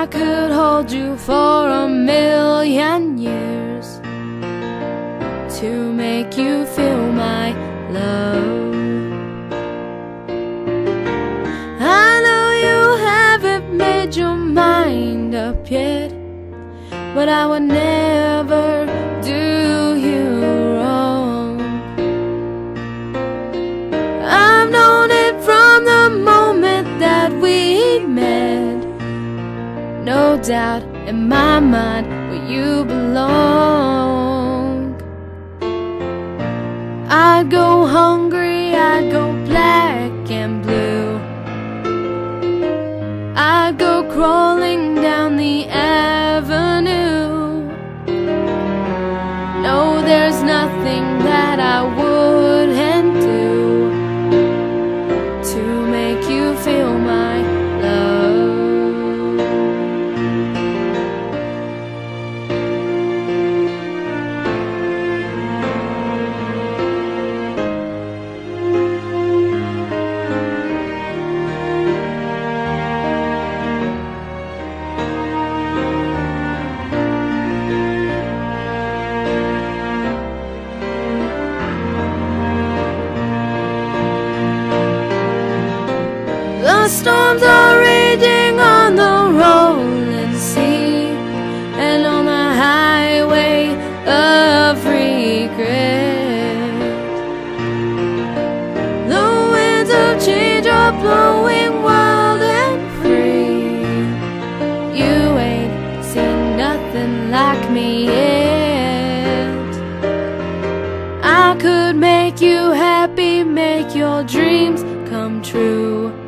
I could hold you for a million years to make you feel my love. I know you haven't made your mind up yet, but I would never No doubt in my mind where you belong. I'd go hungry, I'd go black and blue. I'd go crawling down the avenue. No, there's nothing that I wouldn't The storms are raging on the rolling sea and on the highway of regret. The winds of change are blowing wild and free. You ain't seen nothing like me yet. I could make you happy, make your dreams come true.